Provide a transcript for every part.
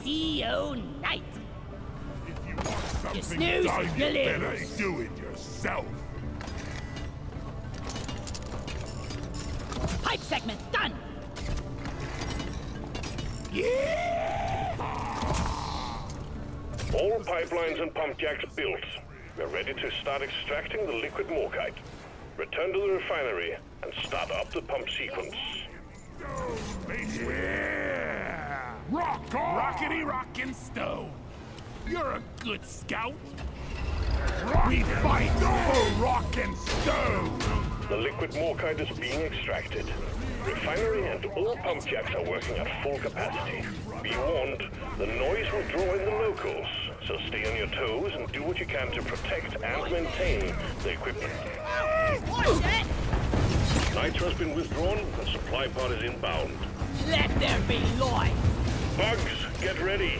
Facio Knight. If you want something snooze, done, you you better lose. do it yourself. Pipe segment done. All pipelines and pump jacks built. We're ready to start extracting the liquid morkite. Return to the refinery and start up the pump sequence. On! Rockety rockin' stone. You're a good scout. we fight for rock and stone! The liquid morkite is being extracted. Refinery and all pump jacks are working at full capacity. Be warned, the noise will draw in the locals, so stay on your toes and do what you can to protect and maintain the equipment. Watch it! Nitro has been withdrawn and supply pod is inbound. Let there be light. Bugs, get ready.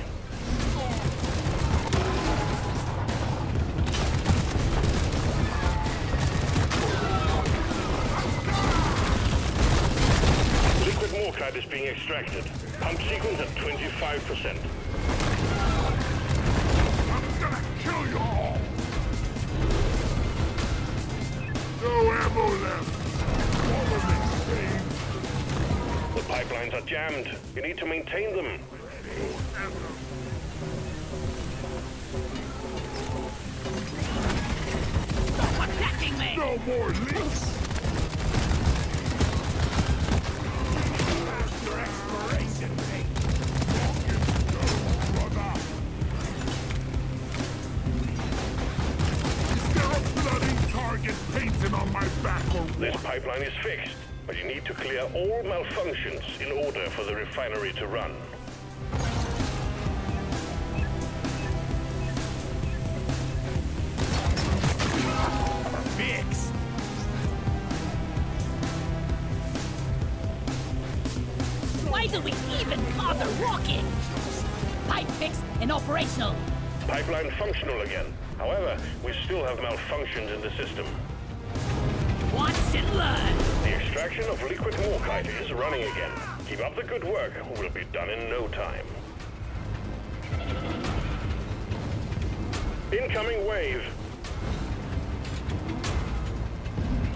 Liquid morkite is being extracted. Pump sequence at 25%. I'm gonna kill you all! No ammo left! Follow me, Steve. The pipelines are jammed. You need to maintain them. No more leaks! Painted on my back This pipeline is fixed, but you need to clear all malfunctions in order for the refinery to run. Have malfunctions in the system. Watch and learn. The extraction of liquid morkite is running again. Keep up the good work. We'll be done in no time. Incoming wave.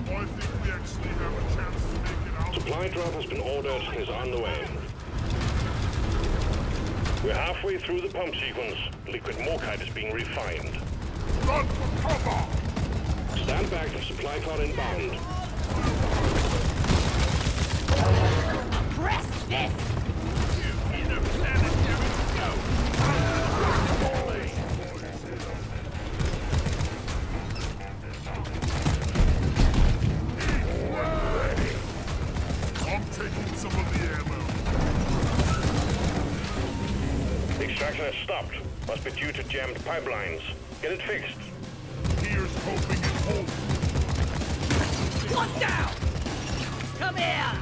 I think we actually have a chance to make it out. Supply drop has been ordered and is on the way. We're halfway through the pump sequence. Liquid morkite is being refined. Run for cover! Stand back supply car inbound. Press this. I'm taking some of the ammo. Extraction has stopped. Must be due to jammed pipelines. Get it fixed. One down. Come here.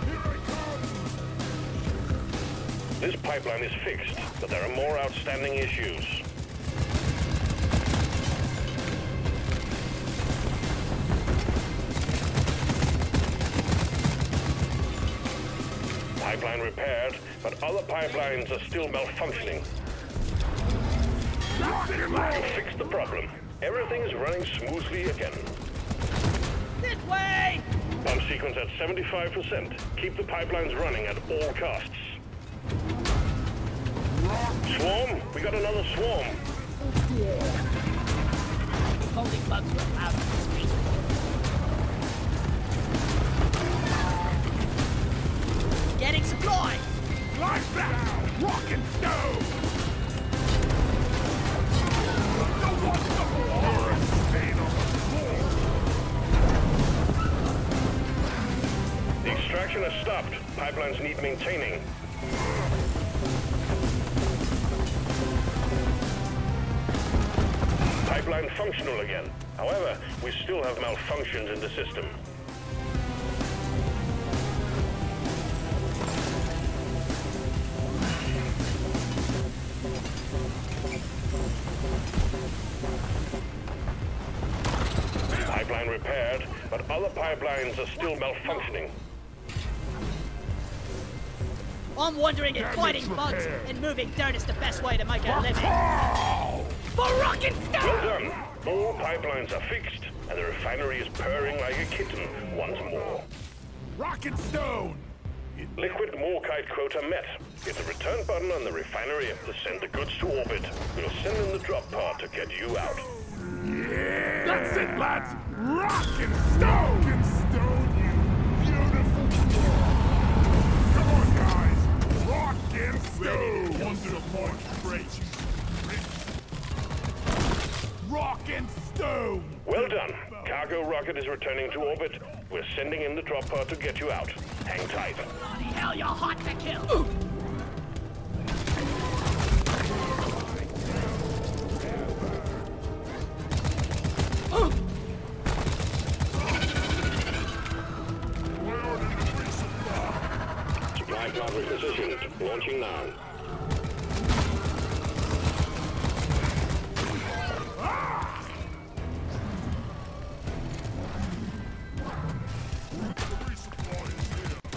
This pipeline is fixed, but there are more outstanding issues. Pipeline repaired, but other pipelines are still malfunctioning. Fixed the problem. Everything is running smoothly again. This way. Pump sequence at 75%. Keep the pipelines running at all costs. Swarm? We got another swarm. If only bugs were allowed in space. Getting supplies. Like that! Rock and stone! Extraction has stopped. Pipelines need maintaining. Pipeline functional again. However, we still have malfunctions in the system. pipeline repaired, but other pipelines are still malfunctioning. I'm wondering if fighting bugs and moving dirt is the best way to make a living. For rockin' Well stuff! done. All pipelines are fixed, and the refinery is purring like a kitten once more. Rock and stone! Liquid Morkite quota met. Hit the return button on the refinery to send the goods to orbit. We'll send in the drop pod to get you out. Yeah! That's it, lads! Rock stone! Rock and stone, and stone! Wonder more. Rock and stone! Well done. Cargo rocket is returning to orbit. We're sending in the drop pod to get you out. Hang tight. Bloody hell, you're hot to kill! Supply Launching now.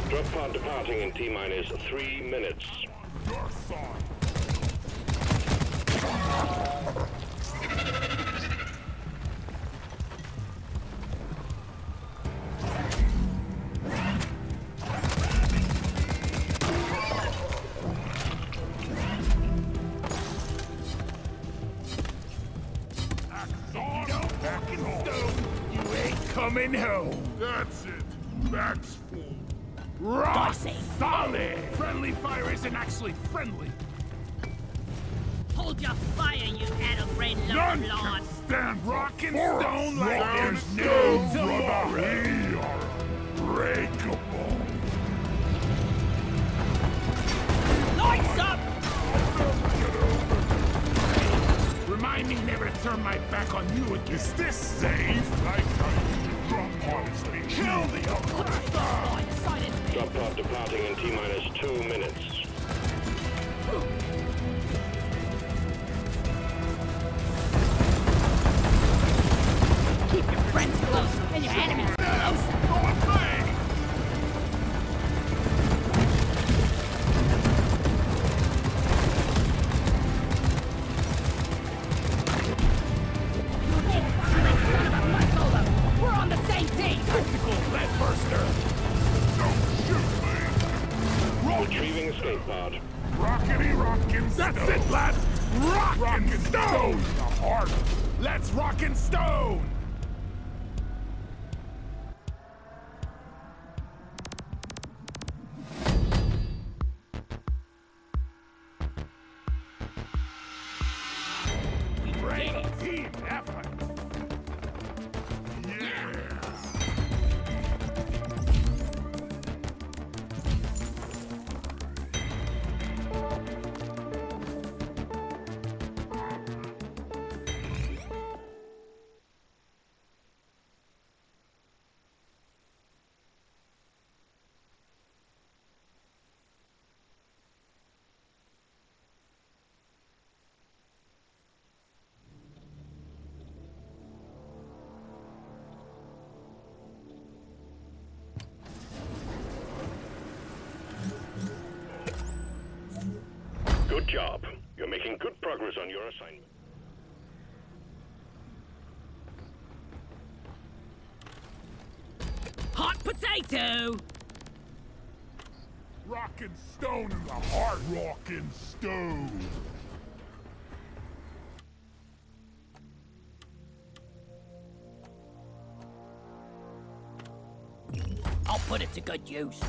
Drop pod departing in T-minus three minutes. Home! That's it. Back's full. Rock Dicey. solid! Friendly fire isn't actually friendly. Hold your fire, you atom-brain None lumberlord! can stand Rock and before stone like Rock there's no stone, tomorrow. brother. We are unbreakable. Lights up! Remind me never to turn my back on you again. Is this safe? I Kill the. Drop pod departing in T-minus two minutes. Good job. You're making good progress on your assignment. Hot potato! Rockin' stone in the heart. Rockin' stone. I'll put it to good use.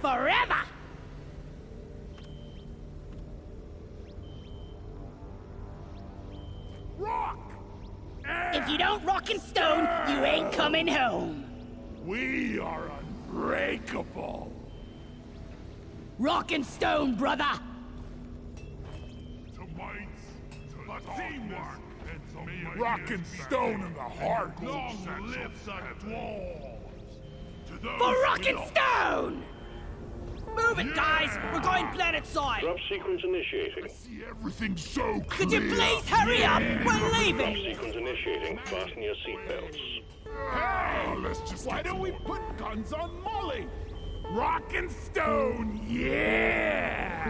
Forever! Rock! If you don't rock and stone, you ain't coming home. We are unbreakable. Rock and stone, brother! To mites, to teamwork, rock and stone in the heart. Long live the dwarves. To those For rock we and don't- stone! Move it, guys! We're going planet side! Drop sequence initiating. See everything so clear. Could you please hurry up? We're leaving! Drop sequence initiating. Fasten your seatbelts. Hey, let's just why don't we put guns on Molly? Rock and stone, yeah!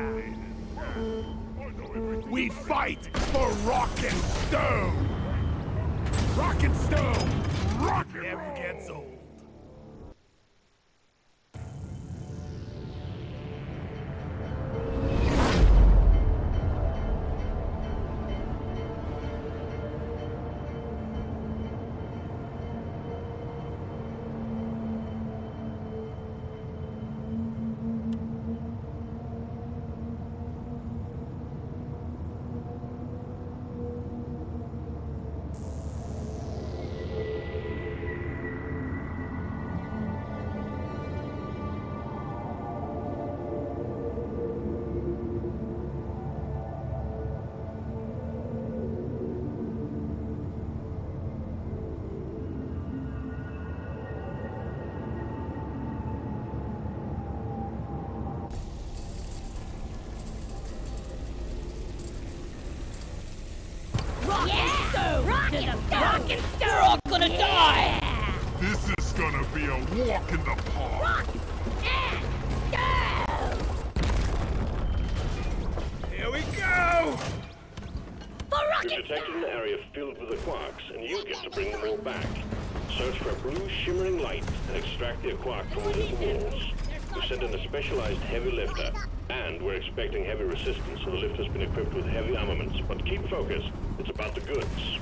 We fight for rock and stone. Rock and stone. Rock and never gets old. You've detected an area filled with Aquarqs, and you get to bring them all back. Search for a blue shimmering light and extract the Aquarq from within the walls. We've sent in a specialized heavy lifter, and we're expecting heavy resistance, so the lift has been equipped with heavy armaments. But keep focused. It's about the goods.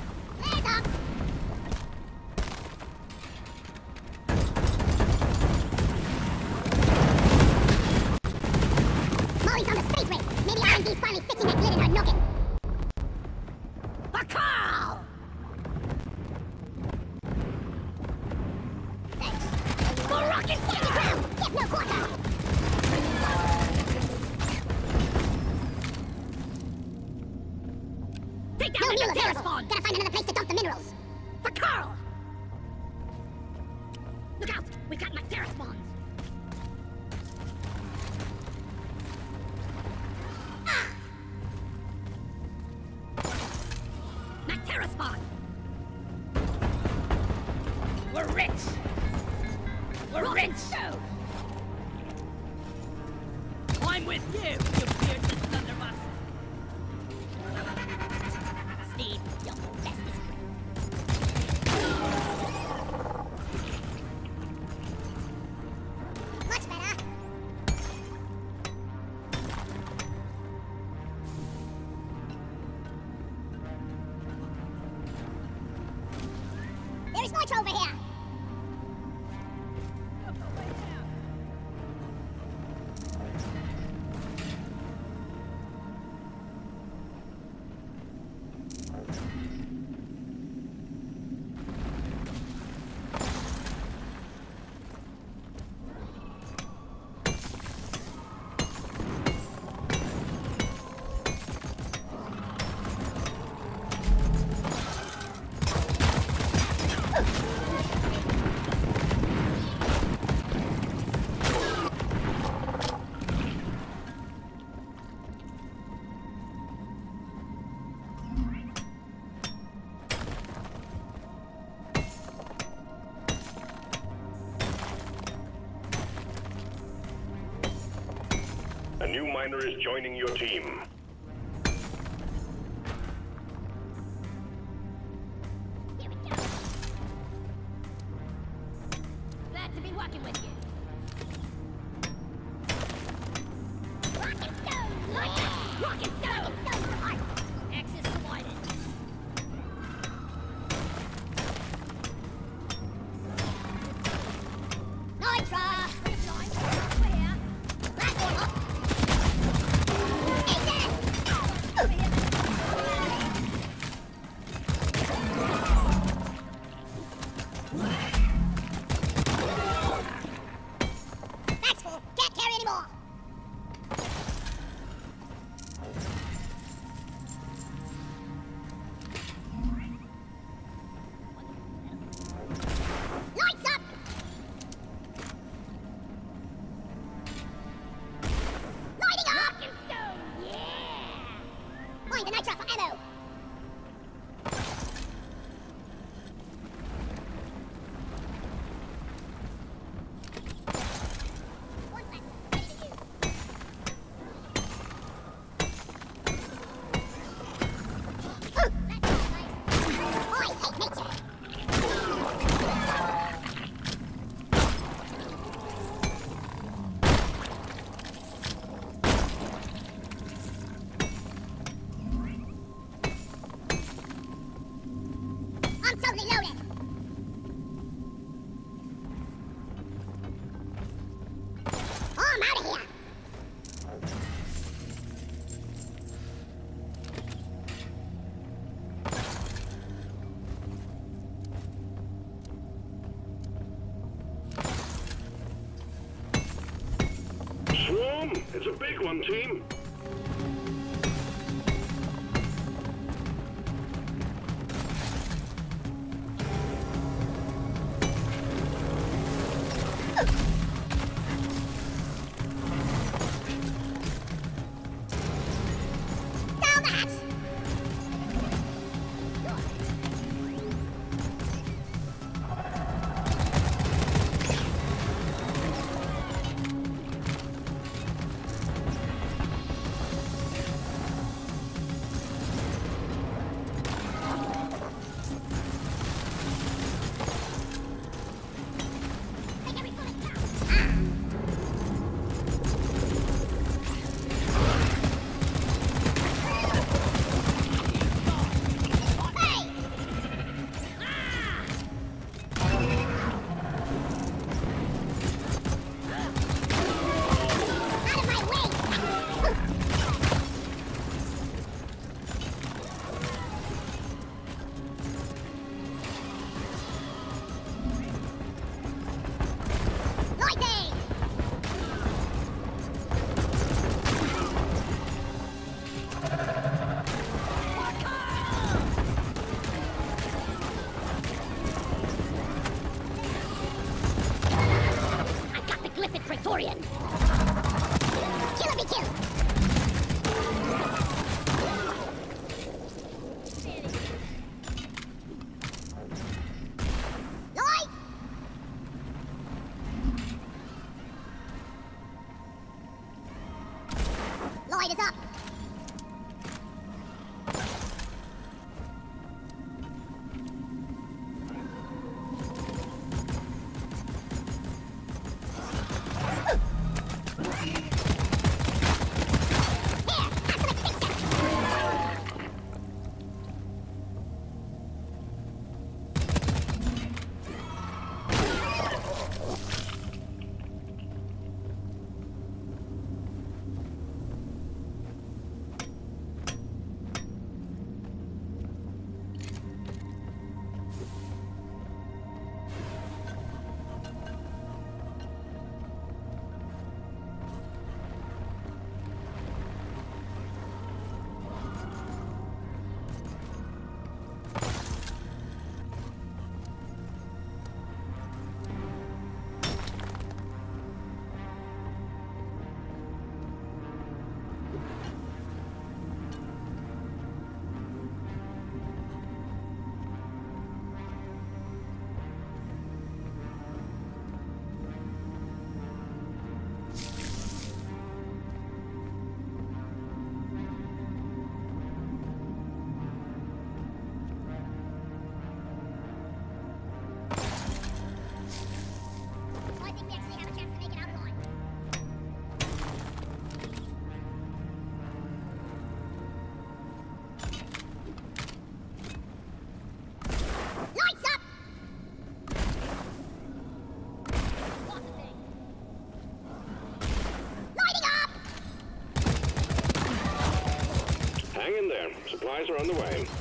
New miner is joining your team. One, team. Supplies are on the way.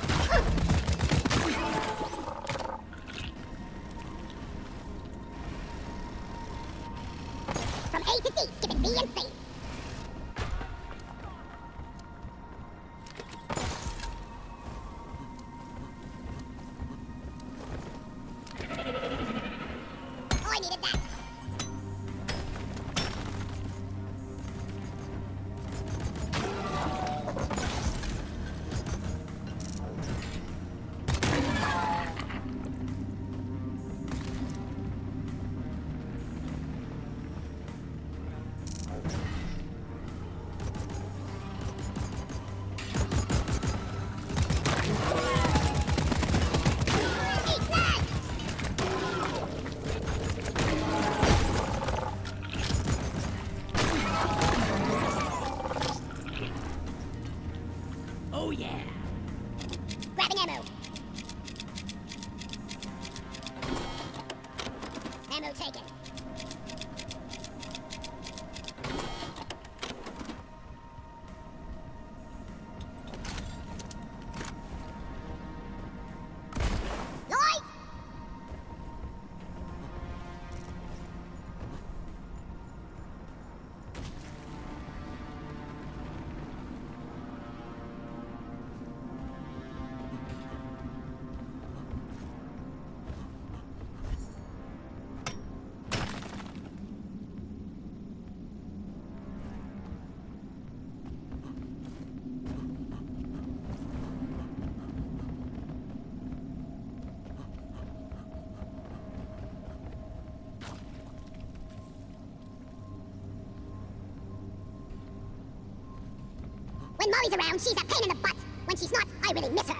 When Molly's around, she's a pain in the butt. When she's not, I really miss her.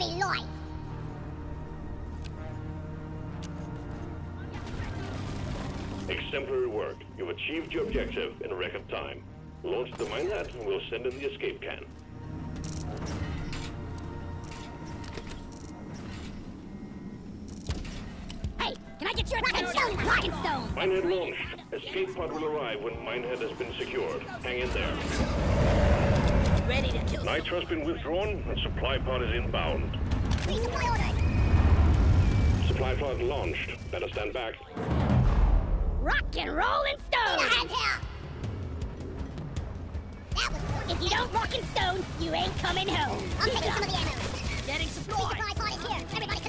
Be light! Exemplary work. You've achieved your objective in a record time. Launch the minehead and we'll send in the escape can. Hey, can I get your attention? Rock and stone! Minehead launched. Escape pod will arrive when minehead has been secured. Hang in there. Ready to kill. Nitro's been withdrawn and supply pod is inbound. Resupply ordered! Supply pod launched. Better stand back. Rock and roll and Need a stone! hand here! That was If you don't rock and stone, you ain't coming home. I'm taking some of the ammo. Getting supplies. Resupply pod is here. Everybody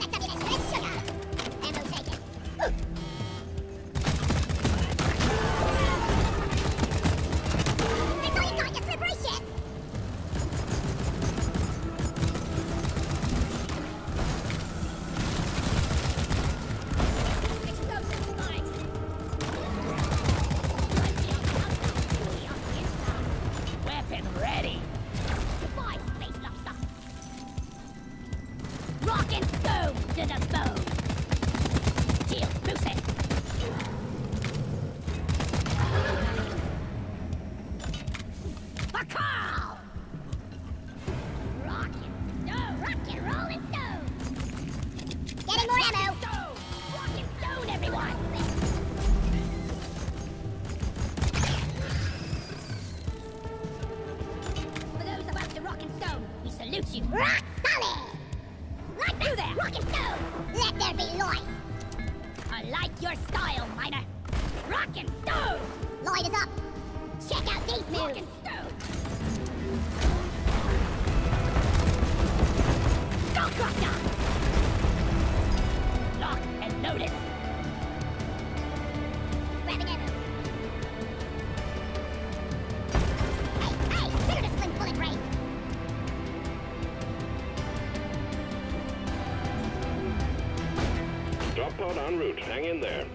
Hang in there.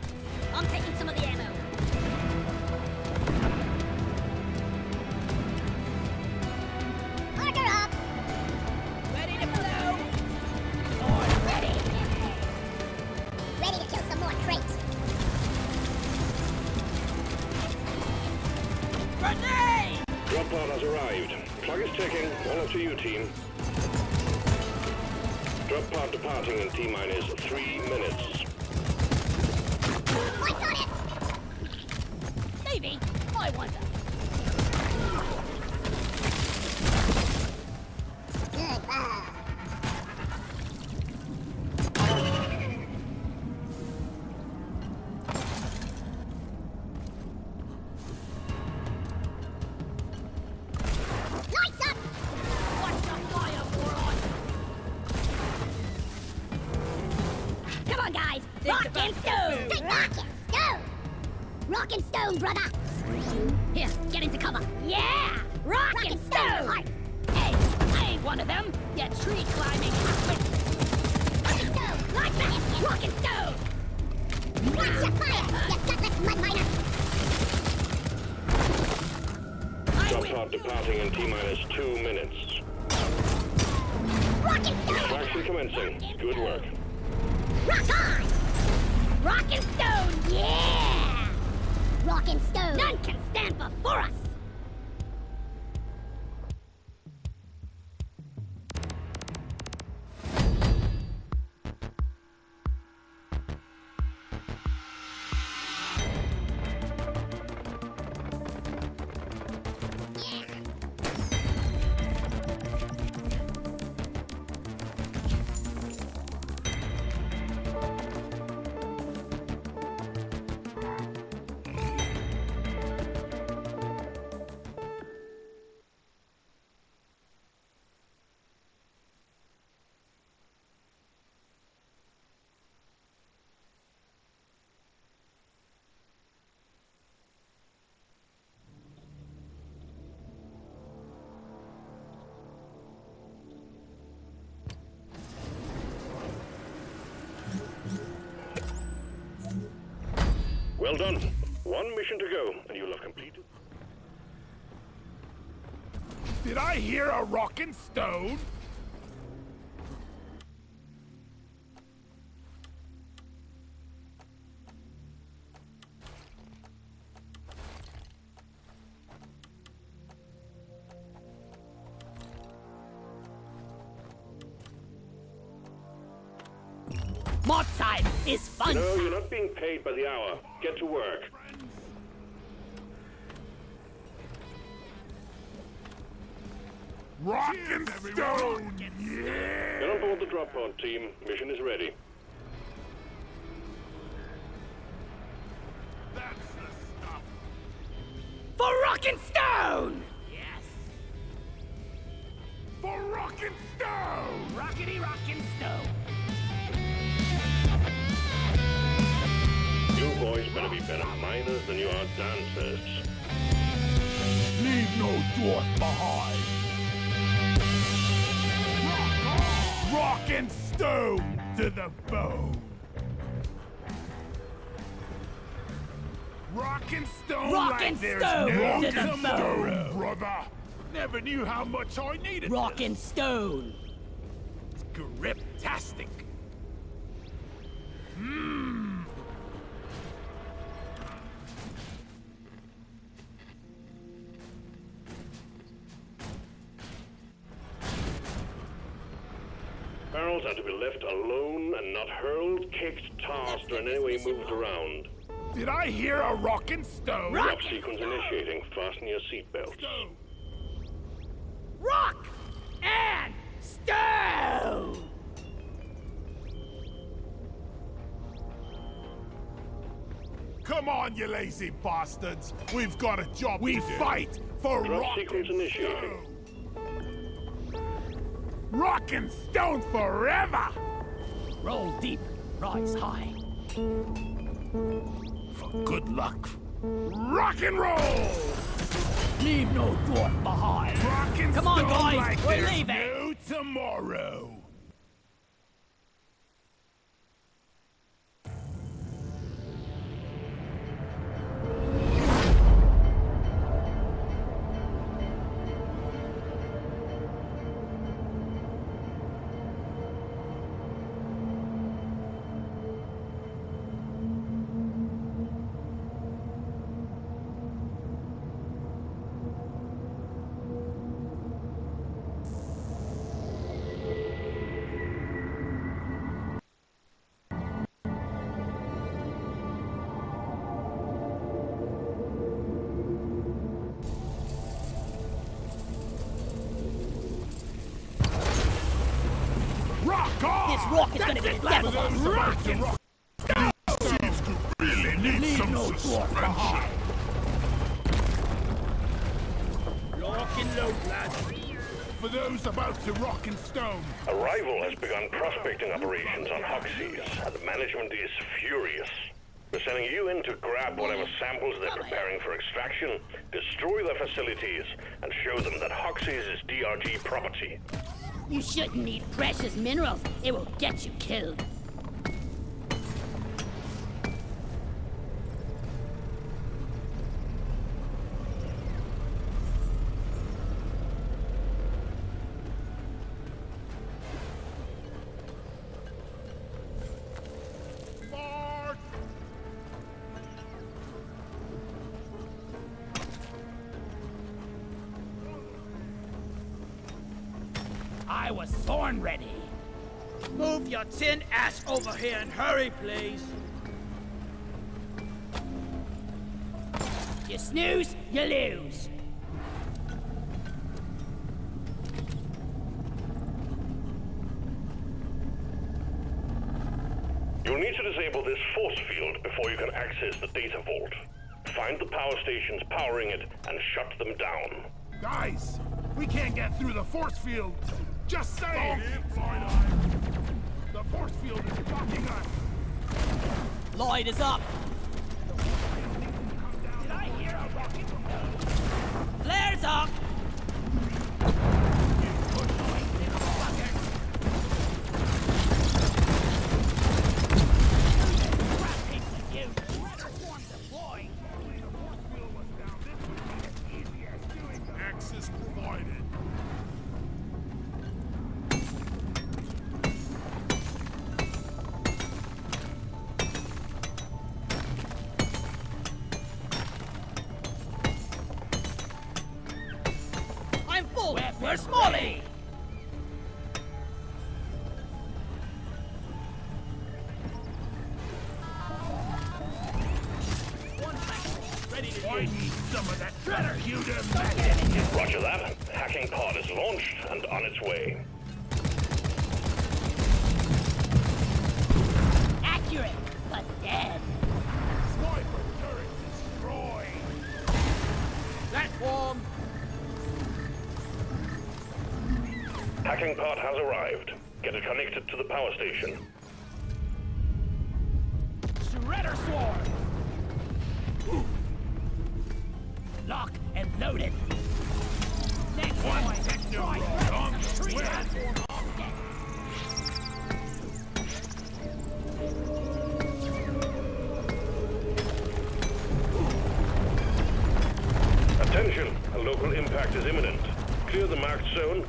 Well done. One mission to go, and you'll have completed... Did I hear a rockin' stone? Mod time is fun. No, being paid by the hour. Get to work. Rock and stone! Get on board the drop pod, team. Mission is ready. There's stone no to the bone, brother. Never knew how much I needed. Rock and stone. Griptastic. Mmm. Barrels are to be left alone and not hurled, kicked, tossed, or in any way moved around. Did I hear a rockin' stone? Drop sequence initiating. Fasten your seatbelts. Rock and stone! Come on, you lazy bastards! We've got a job We fight for Drop rock sequence and initiating. stone! Rock and stone forever! Roll deep, rise high. Good luck. Rock and roll! Leave no dwarf behind. Rock and Come on, guys, like we're leaving. no tomorrow! Facilities, and show them that Hoxxes is DRG property. You shouldn't need precious minerals. It will get you killed. I was born ready. Move your tin ass over here and hurry, please. You snooze, you lose. You'll need to disable this force field before you can access the data vault. Find the power stations powering it and shut them down. Guys, we can't get through the force field. Just saying. The force field is blocking us. Lloyd is up. Did I hear a rocket? Flares up. Pod is launched and on its way. Accurate, but dead. Sniper turret destroyed. Platform. Hacking pod has arrived. Get it connected to the power station. Shredder Sword! Lock and load Attention! A local impact is imminent. Clear the marked zone.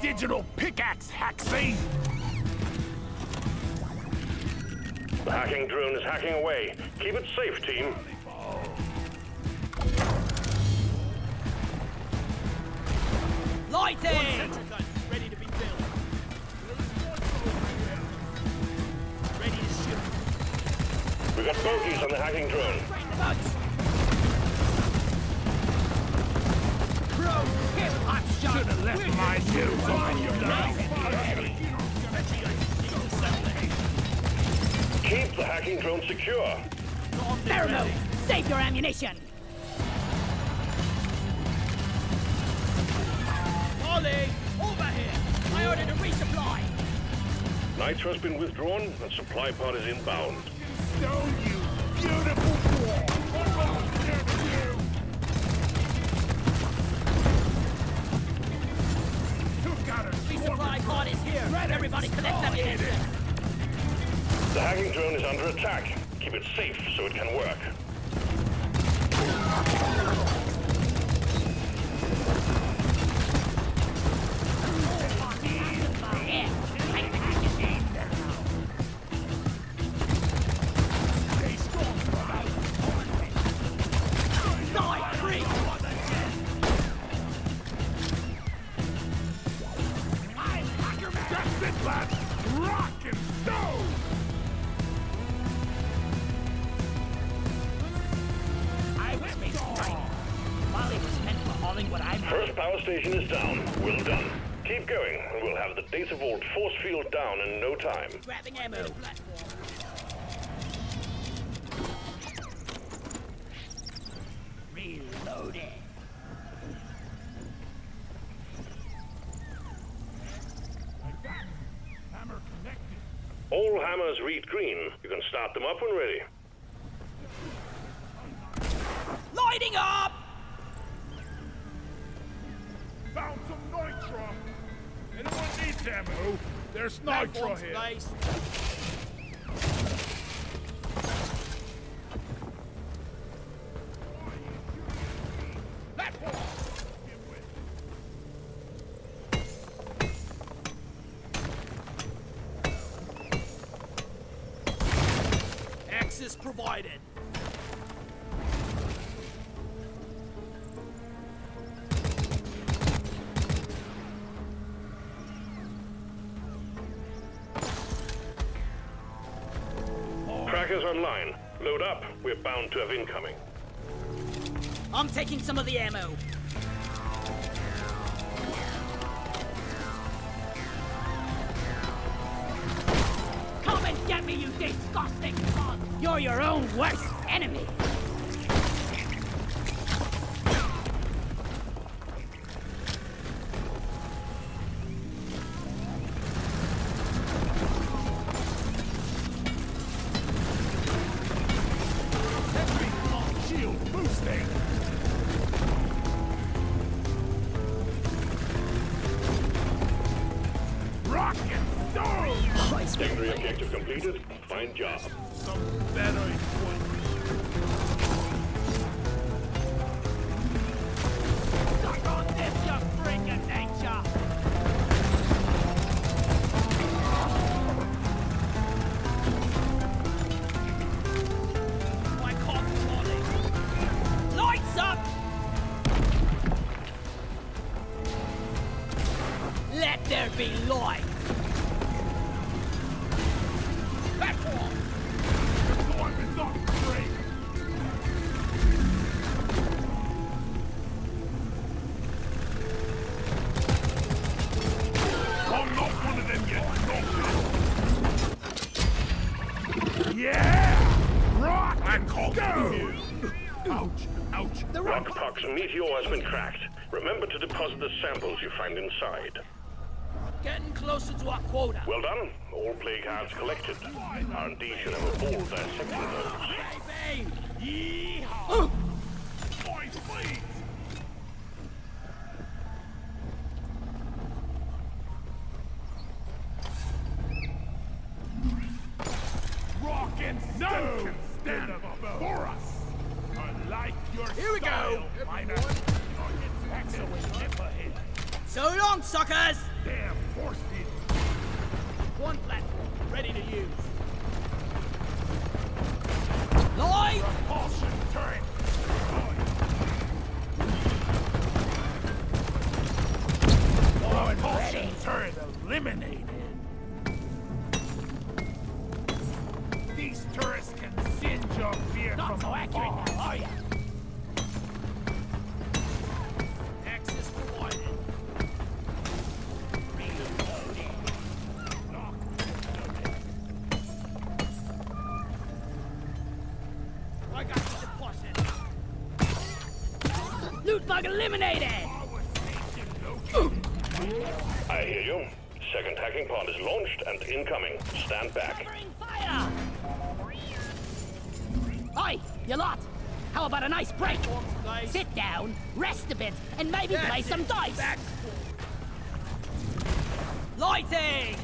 digital pickaxe, Haxie! The hacking drone is hacking away. Keep it safe, team. Lighting! We've got bogeys on the hacking drone. I. Keep the hacking drone secure. Thermo, save your ammunition. Holly, over here. I ordered a resupply. Nitro's been withdrawn and supply pod is inbound. Stone, you beautiful! The hacking drone is under attack. Keep it safe so it can work. Anyone needs ammo? There's nitro here. Nice. some of the ammo. Cards collected. R&D should have a ball dissecting those. eliminated! I hear you. Second hacking pod is launched and incoming. Stand back. Covering fire! Oi, you lot! How about a nice break? Sit down, rest a bit, and maybe That's play some it. dice! That's... Lighting!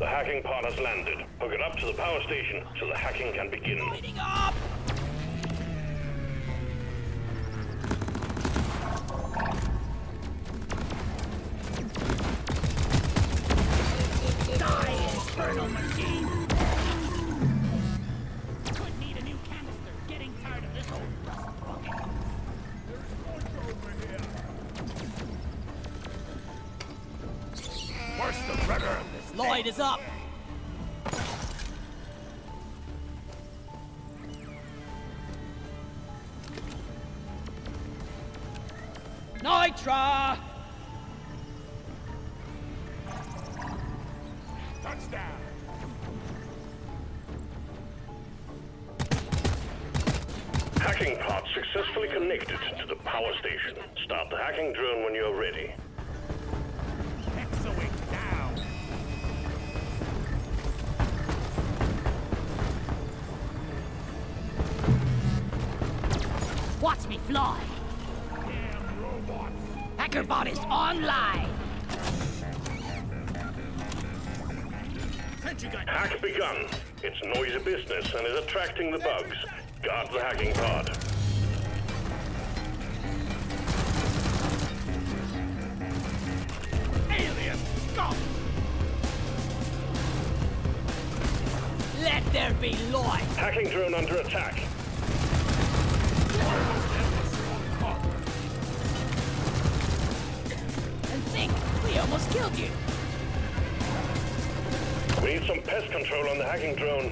The hacking pod has landed. Hook it up to the power station so the hacking can begin. Lighting up! We need some pest control on the hacking drone.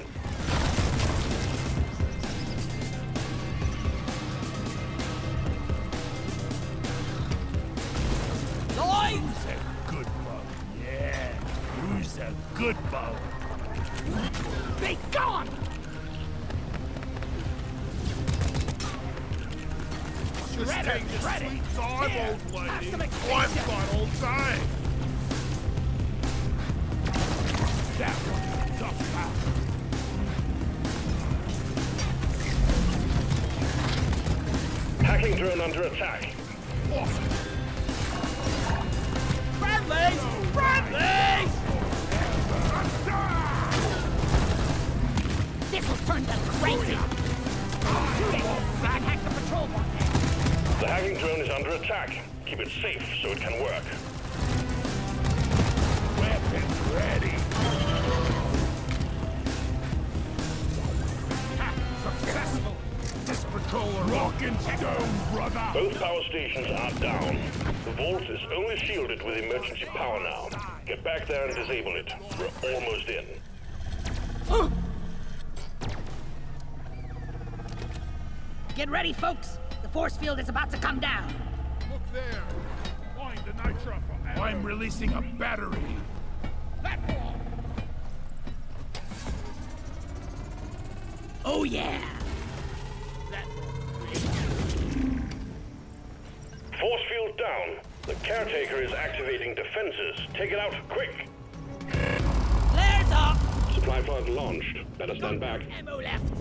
Back. Ammo left.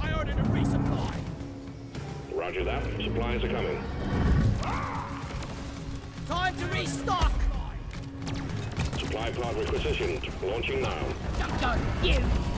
I ordered a resupply. Roger that. Supplies are coming. Time to restock. Supply pod requisitioned. Launching now. Junkyard, you!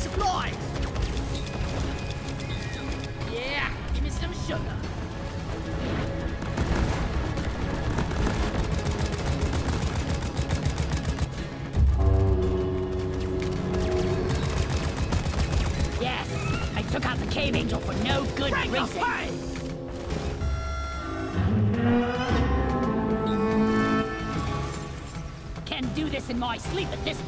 Supplies. Yeah, give me some sugar. Yes, I took out the cave angel for no good reason. Can do this in my sleep at this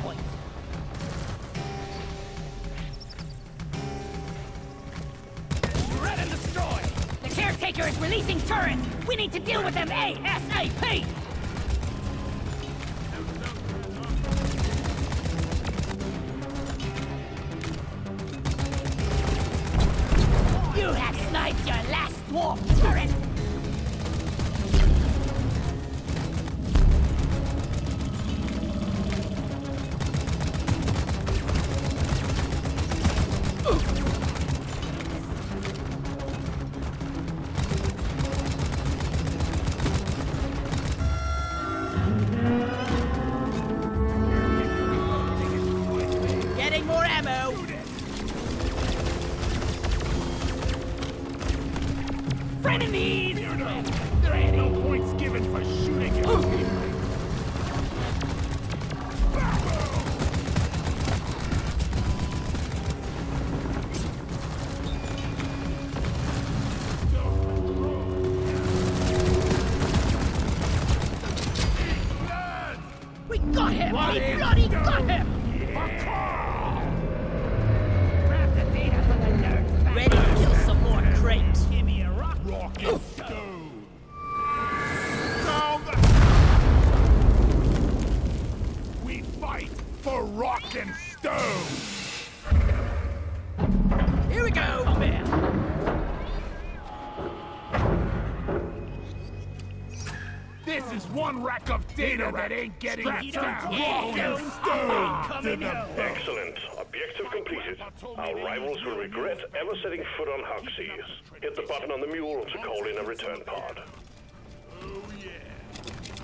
that ain't getting You don't down. dare Rock and stone coming to the out. best. Excellent. Objective completed. Our rivals will regret ever setting foot on Hoxxes. Hit the button on the mule to call in a return pod.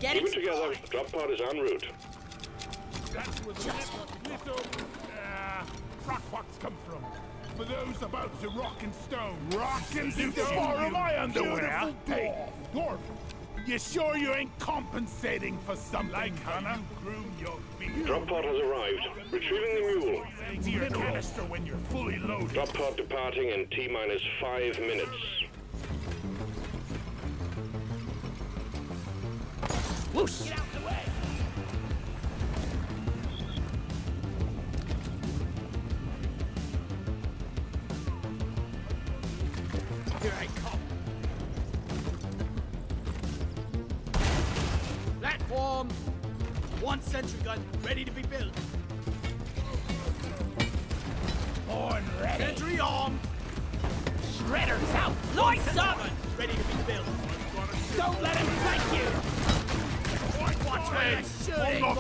Getting Keep it together. Drop pod is en route. That's where the little, little uh, rockpots come from. For those about to rock and stone. Rock and stone! You borrow my underwear! Hey, dwarf! You sure you ain't compensating for something, like Hannah? groom your. Drop pod has arrived. Retrieving the mule. Empty your canister when you're fully loaded. Drop pod departing in T minus five minutes. Whoosh! Get out the way! Here I Platform! One sentry gun ready to be built. Born ready. Sentry armed! Shredder's out! Lights up! Ready to be built. Don't let him flank you! Watch you're I'm not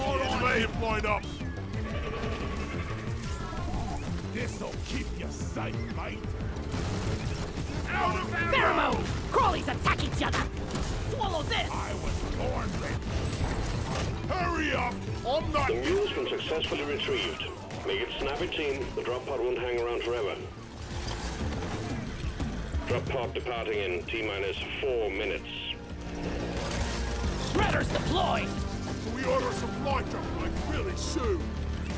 him line up. This'll keep you safe, mate. Out of ammo! Pheromone! Crawlies attack each other! Swallow this! I was born ready. Hurry up! I'm not. The mule's been successfully retrieved. Make it snappy, team. The drop pod won't hang around forever. Drop pod departing in T minus four minutes. Shredders deployed! We order some lunch up like really soon.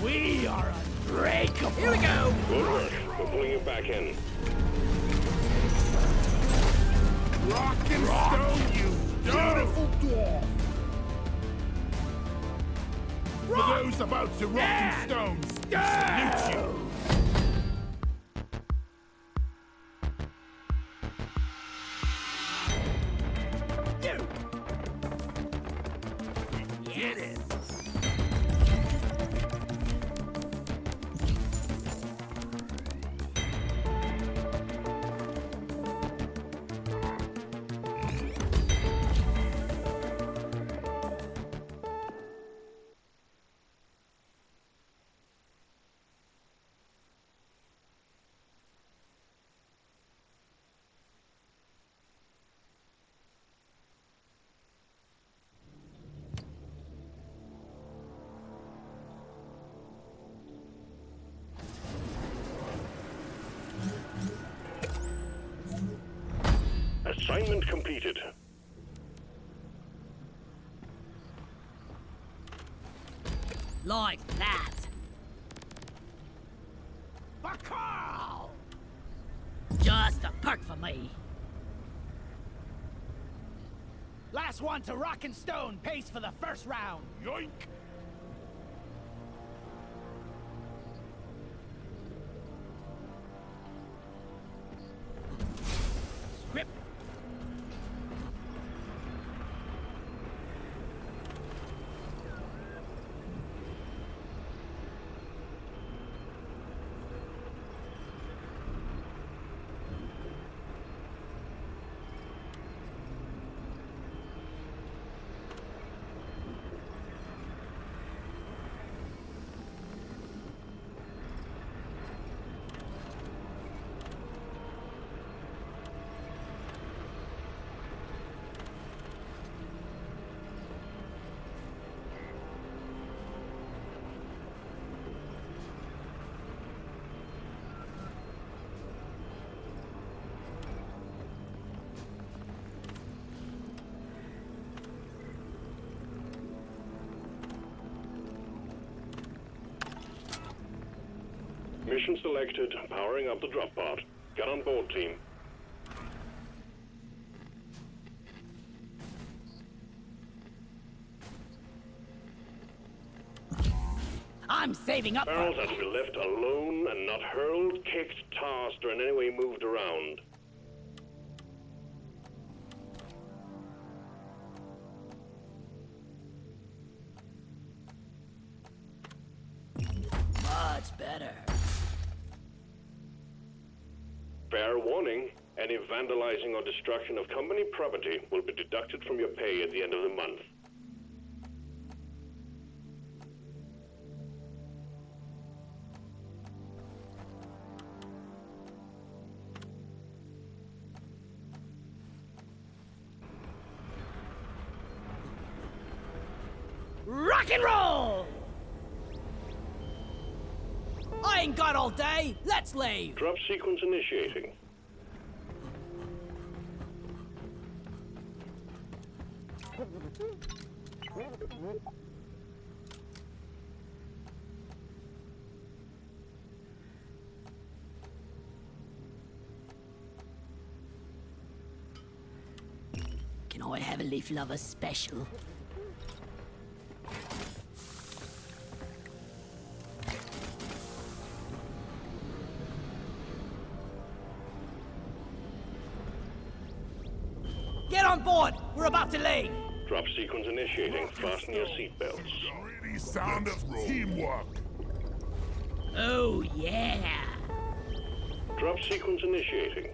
We are unbreakable! Here we go! Good work. We're pulling you back in. Rock and stone, you beautiful dwarf. For those about to rock and stone, salute. You! Like that! Bakal! Just a perk for me. Last one to rock and stone pays for the first round. Yoink. Mission selected. Powering up the drop pod. Get on board, team. I'm saving up Barrels for... are to be left alone and not hurled, kicked, tossed, or in any way moved around. Destruction of company property will be deducted from your pay at the end of the month. Rock and roll! I ain't got all day. Let's leave. Drop sequence initiating. Can I have a leaf lover special? Initiating. Fasten your seatbelts. Pretty sound of teamwork. Oh, yeah. Drop sequence initiating.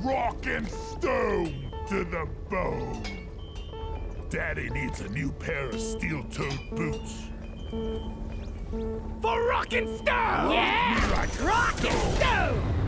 Rock and stone to the bone. Daddy needs a new pair of steel-toed boots. For Rock and Stone! Yeah! Like Rock and stone!